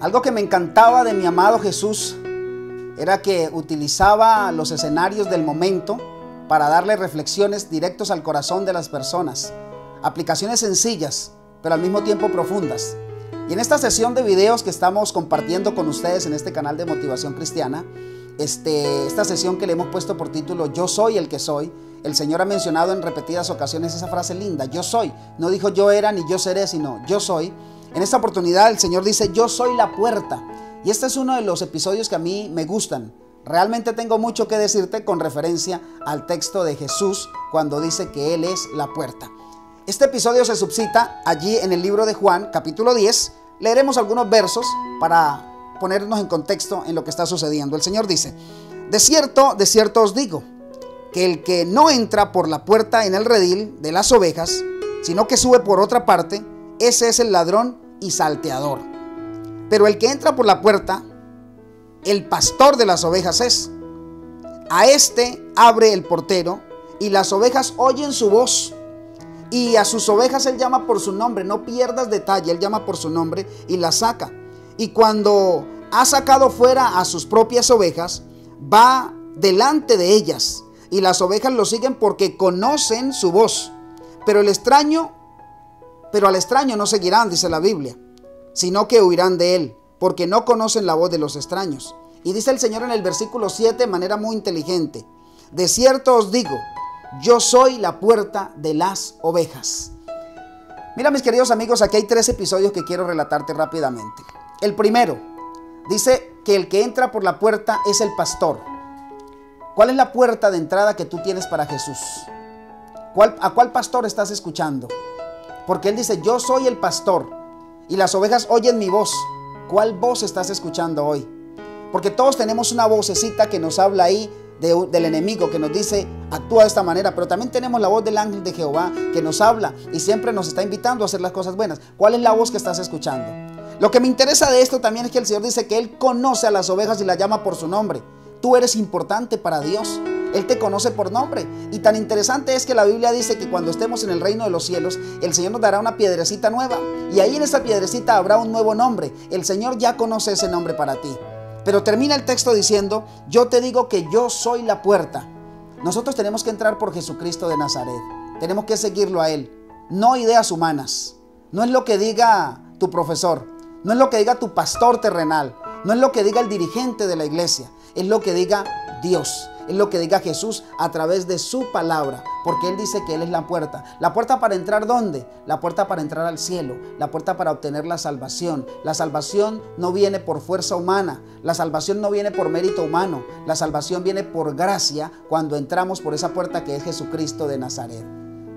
Algo que me encantaba de mi amado Jesús era que utilizaba los escenarios del momento para darle reflexiones directos al corazón de las personas. Aplicaciones sencillas, pero al mismo tiempo profundas. Y en esta sesión de videos que estamos compartiendo con ustedes en este canal de Motivación Cristiana, este, esta sesión que le hemos puesto por título Yo soy el que soy, el Señor ha mencionado en repetidas ocasiones esa frase linda, yo soy. No dijo yo era ni yo seré, sino yo soy. En esta oportunidad el Señor dice, yo soy la puerta. Y este es uno de los episodios que a mí me gustan. Realmente tengo mucho que decirte con referencia al texto de Jesús cuando dice que Él es la puerta. Este episodio se subcita allí en el libro de Juan, capítulo 10. Leeremos algunos versos para ponernos en contexto en lo que está sucediendo. El Señor dice, de cierto, de cierto os digo, que el que no entra por la puerta en el redil de las ovejas, sino que sube por otra parte, ese es el ladrón y salteador. Pero el que entra por la puerta, el pastor de las ovejas es. A este abre el portero y las ovejas oyen su voz. Y a sus ovejas él llama por su nombre, no pierdas detalle, él llama por su nombre y las saca. Y cuando ha sacado fuera a sus propias ovejas, va delante de ellas y las ovejas lo siguen porque conocen su voz. Pero el extraño pero al extraño no seguirán, dice la Biblia, sino que huirán de él, porque no conocen la voz de los extraños. Y dice el Señor en el versículo 7 de manera muy inteligente, de cierto os digo, yo soy la puerta de las ovejas. Mira mis queridos amigos, aquí hay tres episodios que quiero relatarte rápidamente. El primero, dice que el que entra por la puerta es el pastor. ¿Cuál es la puerta de entrada que tú tienes para Jesús? ¿A cuál pastor estás escuchando? Porque Él dice, yo soy el pastor y las ovejas oyen mi voz. ¿Cuál voz estás escuchando hoy? Porque todos tenemos una vocecita que nos habla ahí del enemigo, que nos dice, actúa de esta manera. Pero también tenemos la voz del ángel de Jehová que nos habla y siempre nos está invitando a hacer las cosas buenas. ¿Cuál es la voz que estás escuchando? Lo que me interesa de esto también es que el Señor dice que Él conoce a las ovejas y las llama por su nombre. Tú eres importante para Dios. Él te conoce por nombre. Y tan interesante es que la Biblia dice que cuando estemos en el reino de los cielos, el Señor nos dará una piedrecita nueva. Y ahí en esa piedrecita habrá un nuevo nombre. El Señor ya conoce ese nombre para ti. Pero termina el texto diciendo, yo te digo que yo soy la puerta. Nosotros tenemos que entrar por Jesucristo de Nazaret. Tenemos que seguirlo a Él. No ideas humanas. No es lo que diga tu profesor. No es lo que diga tu pastor terrenal. No es lo que diga el dirigente de la iglesia. Es lo que diga Dios. Es lo que diga Jesús a través de su palabra, porque Él dice que Él es la puerta. ¿La puerta para entrar dónde? La puerta para entrar al cielo, la puerta para obtener la salvación. La salvación no viene por fuerza humana, la salvación no viene por mérito humano, la salvación viene por gracia cuando entramos por esa puerta que es Jesucristo de Nazaret.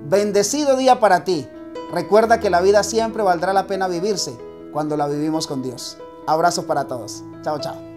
Bendecido día para ti. Recuerda que la vida siempre valdrá la pena vivirse cuando la vivimos con Dios. Abrazos para todos. Chao, chao.